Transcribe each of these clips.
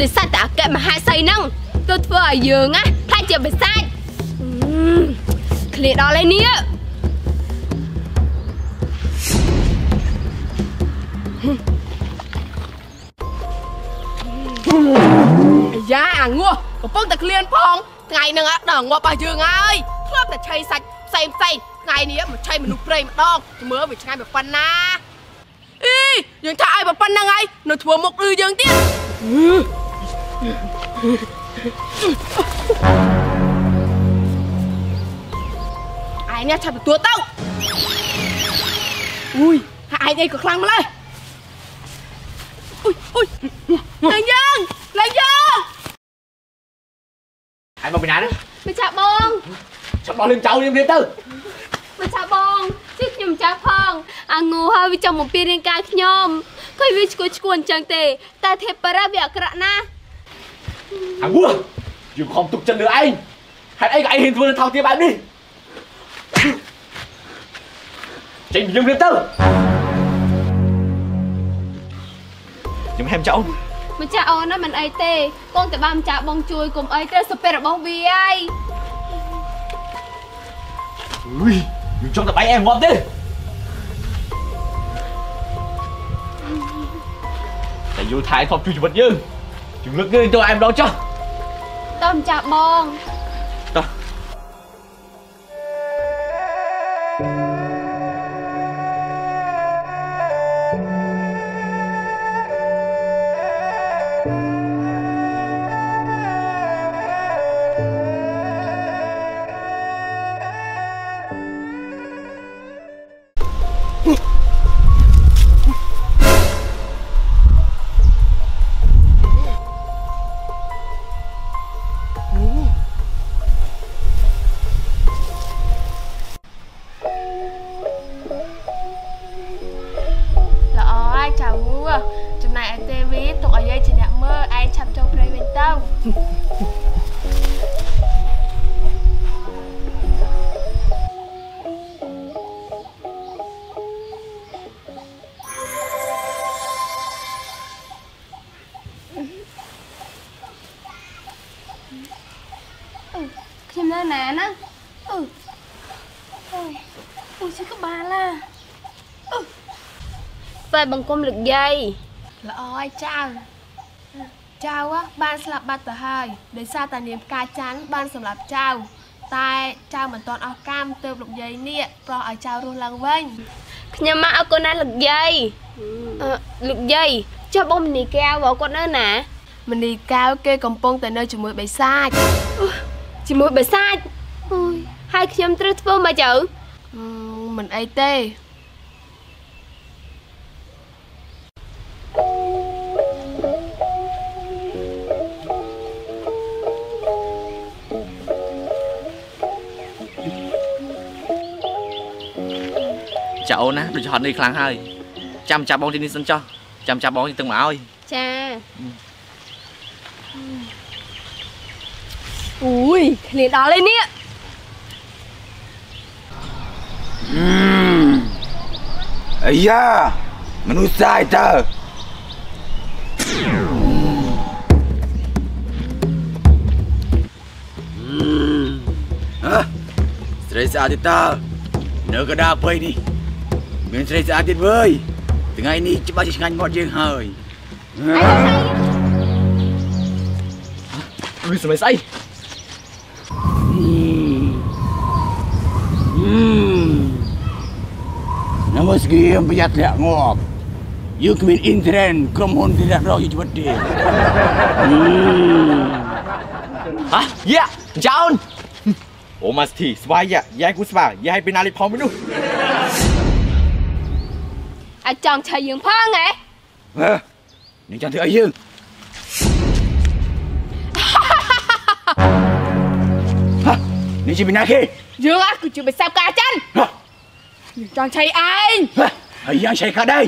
ដោយសារតែអគ្គមហាសីហ្នឹងទើបធ្វើឲ្យយើងណាខ្លាចជាបិសាចឃ្លាដល់ហើយនេះអាយ៉ាអាងោះកំពុងតែឃ្លានផងថ្ងៃហ្នឹងដល់ងាប់របស់យើងហើយធ្លាប់តែឆៃសាច់ផ្សេងផ្សេងថ្ងៃនេះមកឆៃមនុស្សព្រៃម្ដងមើលវាឆ្ងាញ់ប៉ុណ្ណា អីយើងថាឲ្យប៉ុណ្ណឹងហើយនៅធ្វើមុខឬយើងទៀតឯនេះឆាប់ទទួលទៅអុយហើយឯងអីក៏ខ្លាំងម្ល៉េះអុយអុយឡើងយើងឡើងយើងហើយមកពីណាហ្នឹងម្ចាស់បងចាំបោះលឿនចៅយើងរៀបទៅម្ចាស់បងជិះខ្ញុំម្ចាស់ផងអា ងូហើយវាចង់បំពេញរាងកាយខ្ញុំឃើញវាឈួតឈួនអញ្ចឹងទេ តែធេបបារៈវាអាក្រក់ណាស់អាងួយើងខំទុកចិត្តលើឯងហេតុអីក៏ឯងហ៊ានធ្វើនៅថោកទាបបែបនេះចេញពីយើងរៀបទៅខ្ញុំហែមចៅម្ចាស់អូនណាមិនអីទេកូនតែបានម្ចាស់បងជួយកុំអីទៅសុភេរបស់វាហើយអុយយើងចង់តែបាយឯងងាប់ទេ យល់ថែខំជួយជីវិតយើងយើងលើកងើយទៅឯងម្ដងចុះតើម្ចាស់បងតោះល្អ ណាណាអឺអូយអូយជិះក្បាលឡាស្វាយបង្គំលោកយាយល្អហើយចៅចៅបានស្លាប់បាត់ទៅហើយដោយសារតែនាងផ្កាច័ន្ទបានសម្លាប់ចៅតែចៅមិនទាន់អស់កម្មទើបលោកយាយនេះប្រោះឲ្យចៅរស់ឡើងវិញខ្ញុំមកអរគុណណាស់លោកយាយអឺលោកយាយចុះបងមនីកែវគាត់នៅណាមនីកែវគេកំពុងតែនៅជាមួយបិសាច ជាមួយបិសាចអូយហើយខ្ញុំត្រូវធ្វើមកចៅមិនអីទេចាអូនណាដូចហត់នេះខ្លាំងហើយចាំចាប់បងទីនេះសិនចុះចាំចាប់បងទីទឹកមកឲ្យចា អូយឃ្លានដល់ហើយនេះអាយ៉ាមនុស្សសាយតើអើស្រីស្អាតទេតើនៅកណ្ដាលព្រៃនេះមានស្រីស្អាតទៀតវើយថ្ងៃនេះច្បាស់ជាឆ្ងាញ់មាត់យើងហើយវាសម័យស្អី ណាមកស្គីមប្រយ័ត្នធ្លាក់ងាប់យើងគ្មានអ៊ីនធឺណិតក្រុមហ៊ុនទីរះរកជីវិតទេហ៎យ៉ាចៅអូនអូម៉ាស្ទីស្វាយយ៉ាយ៉ាគូស្វាយ៉ាឲ្យពីណាលីផងមនុស្សអាចចង់ឆៃយើងផងហ៎ហ៎នេះចង់ធ្វើអីយើងហ៎នេះជាពីណាគេ យើងអាគឺជាបិសាបការចិនហ៎យើងចង់ឆៃឯងហ៎ហើយយ៉ាងឆៃកាដែរ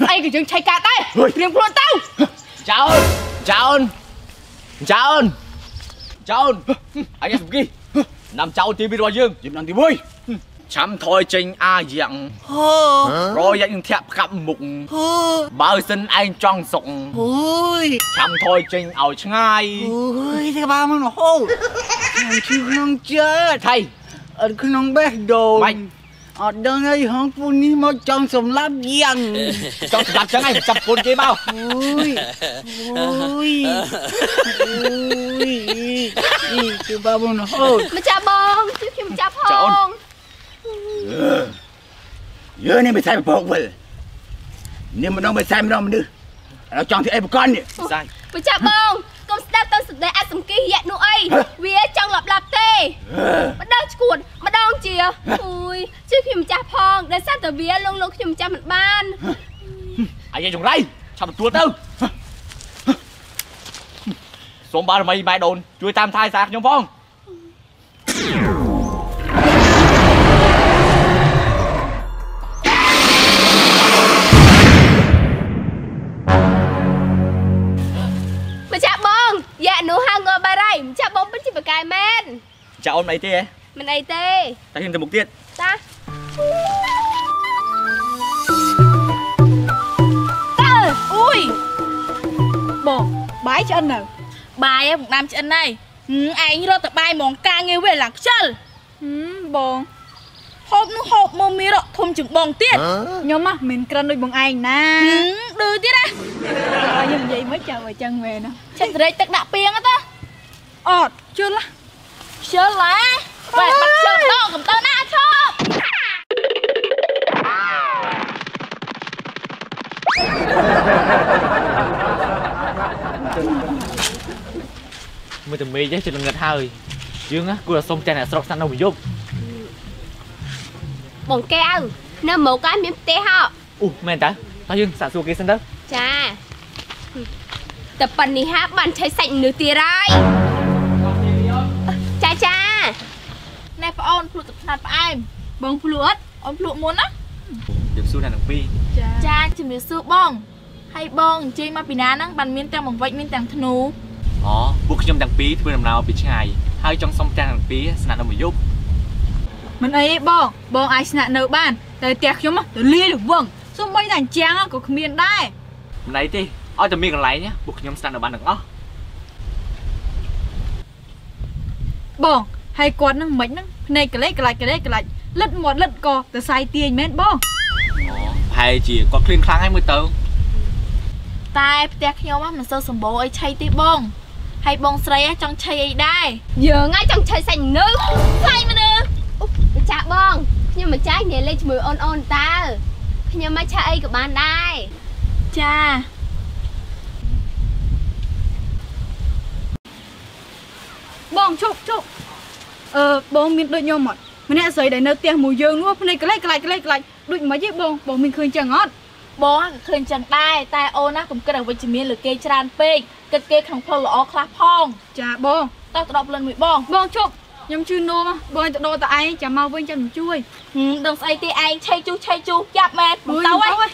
ស្អីក៏យើងឆៃកាត់ដែរហុយត្រៀមខ្លួនទៅចៅអូនចៅអូនចៅអូនចៅអូនអាយ៉ាសុគីណាំចៅទីពីរបស់យើងជំនាន់ទី1ឆាំថយចេញអាយ៉ាងហូរយ៉ាច់នឹងធាក់ផ្កាប់មុខហូបើសិនឯងចង់សុកអូយឆាំថយចេញឲ្យឆ្ងាយអូយតែបាមកហូខ្ញុំជឿក្នុងចិត្តថៃ អត់ក្នុងបេះដូងអត់ដឹងអីហងពូនេះមកចង់សម្លាប់យ៉ាងចង់សម្លាប់ចឹងឯងចាប់ពូនគេមកអូយអូយអូយអីគឺបាបងអូនមកចាប់បងជួយខ្ញុំចាប់ហងយើនេះមិនសែប្រពកវិលនេះម្ដងមិនសែម្ដងមនុស្សឥឡូវចង់ធ្វើអីប្រកាន់នេះសាយបើចាប់បង កុំស្ដាប់ទៅសម្ដីអសង្កេះយៈនោះអីវាចង់លាប់លាប់ទេម្ដងឈួតម្ដងជាអូយជួយខ្ញុំម្ចាស់ផងដែលសារតែវាលងលងខ្ញុំម្ចាស់មិនបានអាយចង្រៃឆាប់ទទួលទៅសូមបារមីម៉ែដូនជួយតាមថែសារខ្ញុំផងម្ចាអូនមិនអីទេហ៎មិនអីទេតែខ្ញុំទៅមុខទៀតតាតើអុយបងបាយឆ្អិននៅបាយឯងបង្ដាំឆ្អិនហើយហឹមឯងរត់ទៅបាយហ្មងការងារវាឡើងខ្ជិលហឹមបងហូបនោះហូបមកមានរកធំជាងបងទៀតខ្ញុំហ៎មិនក្រិនដូចបងឯងណាហឹមឌឺទៀតណាហើយខ្ញុំនិយាយមិនចាំឲ្យចឹងមែនណាឆិតស្រេចទឹកដាក់ពីងទៅអត់ជឿឡា ខ្ជិលឡាបែបបាត់ខ្ជិលដងកំទៅណាឈប់មើលតែមេឃចេះល្ងឹតហើយយើងណាគួរតែសុំចាស់អ្នកស្រុកស្នាក់នៅមួយយប់បងកែវនៅមកកាយមានផ្ទះហ៎អូមែនតើតើយើងសាកសួរគេសិនទៅចាតែប៉ុណ្នេះហាបានឆៃសាច់មនុស្សទៀតហើយ អូនភ្លក់ទឹកថ្នាត់ផ្អែមបងភ្លក់អត់អូនភ្លក់មុនណាយើងសួរអ្នកទាំងពីរចាជំរាបសួរបងហើយបងអញ្ជើញមកពីណាហ្នឹងបានមានទាំងបង្វិចមានទាំងធ្នូអូពួកខ្ញុំទាំងពីរធ្វើដំណើរពីឆ្ងាយហើយចង់សុំចាស់ទាំងពីរស្នាក់នៅមួយយប់មិនអីទេបងបងអាចស្នាក់នៅបានតែផ្ទះខ្ញុំហ៎ទៅលាយលវងសូម្បីតែអញ្ចាំងហ៎ក៏គ្មានដែរមិនអីទេឲ្យតែមានកន្លែងណាពួកខ្ញុំស្នាក់នៅបានទាំងអស់បង ហើយគាត់នឹងមិនហ្នឹងភ្នែកកលេចកលាច់កលេចកលាច់លិតមាត់លិតកទៅសាយទាញមែនបងអូប្រហែលជាគាត់ឃ្លានខ្លាំងហើយមើលទៅតែផ្ទះខ្ញុំហ្នឹងមិនសូវសម្បូរអីឆៃទេបងហើយបងស្រីហ្នឹងចង់ឆៃអីដែរយើងហើយចង់ឆៃសាច់មនុស្សសាច់មនុស្សអូម្ចាស់បងខ្ញុំម្ចាស់និយាយលេងជាមួយអូនអូនតើខ្ញុំមកឆាអីក៏បានដែរចាបងជប់ជប់ អឺបងមានដូចខ្ញុំអត់ម្នាក់ស្រីដែលនៅផ្ទះមួយយើងនោះភ្នែកកលេចកលាច់កលេចកលាច់ដូចមិនទេបងបងមានឃើញចឹងអត់បងហ្នឹងក៏ឃើញចឹងដែរតែអូនណាកុំគិតអវិជ្ជមានលើគេច្រើនពេកគិតគេក្នុងផ្លូវល្អខ្លះផង ចាបងតោះទៅដល់ផ្លូវមួយបង បងជប់ខ្ញុំជឿនោមហ៎បងទៅដោតតែឯងចាំមកវិញចាំជួយហឹមដឹងស្អីទេឯងឆៃជុះឆៃជុះចាប់មែនបងទៅហើយ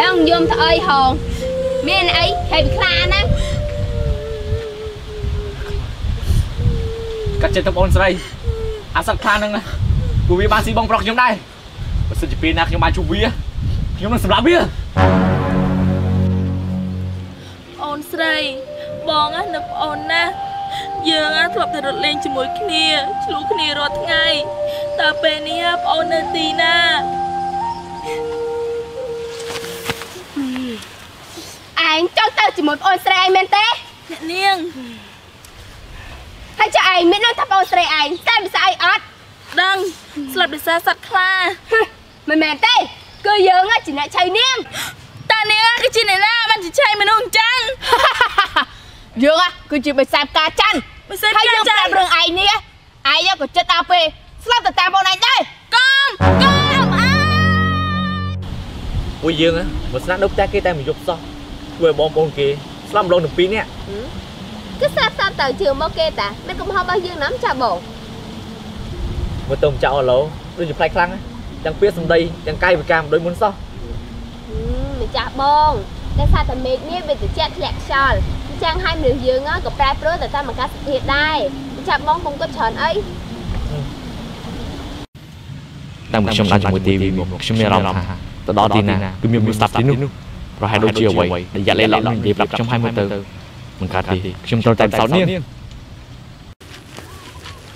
ដឹងយំទៅអីហងមានអីហេតុខ្លាណាកាត់ចិត្តទៅបងស្រីអាសត្វខ្លាហ្នឹងណាពួកវាបានស៊ីបងប្រុសខ្ញុំដែរបើសិនជាពេលណាខ្ញុំបានជួបវាខ្ញុំនឹងសម្លាប់វាអូនស្រីបងណានឹកប្អូនណាយើងណាធ្លាប់តែរត់លេងជាមួយគ្នាឆ្លូគ្នារាល់ថ្ងៃតើពេលនេះប្អូននៅទីណា ឯងចង់ទៅជាមួយប្អូនស្រីឯងមែនទេអ្នកនាងហើយចុះឯងមាននឹងថាប្អូនស្រីឯងតែមិនស្អីអត់ដឹងស្លាប់ដោយសារសត្វខ្លាហឹមមិនមែនទេគឺយើងហ៎ជាអ្នកឆៃនាងតានាងគឺជាអ្នកណាបានជាឆៃមនុស្សអញ្ចឹងយើងហ៎គឺជាបិសាចផ្កាច័ន្ទមិនសេចហើយក្ដីយើងចាប្រាប់រឿងឯងនេះឯងក៏ចិត្តដល់ពេលស្លាប់ទៅតាមបងឯងដែរកុំកុំអើពួកយើងណាមកស្នាក់នៅផ្ទះគេតែមួយយប់សោះ ធ្វើឲ្យបងប្អូនគេស្លាប់ម្ដងទាំងពីរនាក់គឺស្រាប់ស្រាប់ទៅជឿមកគេតាមានកំហុសរបស់យើងណាំចាបងមើលទៅម្ចាស់អូឡូដូចជាផ្លែខ្លាំងណាហទាំងពាក្យសម្ដីទាំងកាយវិការមិនដូចមុនសោះម្ចាស់បងតែសារតែមេឃនេះវាត្រជាក់ធ្លាក់ខ្យល់អញ្ចឹងឲ្យមនុស្សយើងក៏ប្រែប្រួលទៅតាមអាកាសធាតុដែរម្ចាស់បងកុំគិតច្រើនអីតាមខ្ញុំដើរជាមួយទេវីមកខ្ញុំមានអារម្មណ៍ថាទៅដល់ទីណាគឺមានមនុស្សស្ដាប់ទីនោះ ប្រហែលដូចជាអ្វីដែលយ៉ាក់លេឡក់នឹងនិយាយប្រាប់ខ្ញុំឲ្យមើលទៅមិនកើតទេខ្ញុំត្រូវតែសោតនាង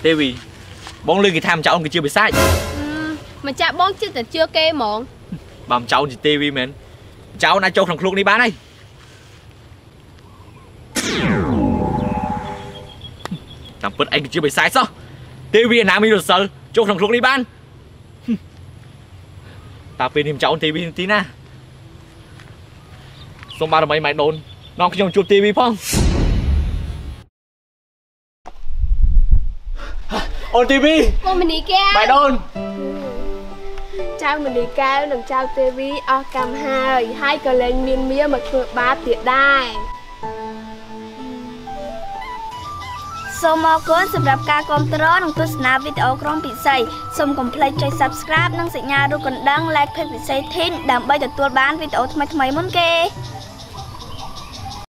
ទេវីបងលឺគេថាម្ចាស់អូនគឺជាបិសាចម្ចាស់បងជិតតែជឿគេហ្មងបើម្ចាស់អូនជាទេវីមែនម្ចាស់អូនអាចចូលក្នុងឃ្លោកនេះបានហើយតាមពិតឯងគឺជាបិសាចសោះទេវីឯណាមានរសល់ចូលក្នុងឃ្លោកនេះបានតើពេលនេះម្ចាស់អូនទេវីទីណា សូមបារមីម៉ៃដូននាំខ្ញុំជួបទេវីផងអូនទេវីពួកមនីកែម៉ៃដូនចៅមនីកែវនិងចៅទេវីអស់កម្មហើយហើយក៏លែងមានមៀមកធ្វើបាបទៀតដែរសូមអរគុណសម្រាប់ការគាំទ្រនិងទស្សនាវីដេអូក្រុមពិសីសូមកុំភ្លេចចុច Subscribe និងសញ្ញារូបកណ្ដឹង Like Page ពិសីធីនដើម្បីទទួលបានវីដេអូថ្មីៗមុនគេ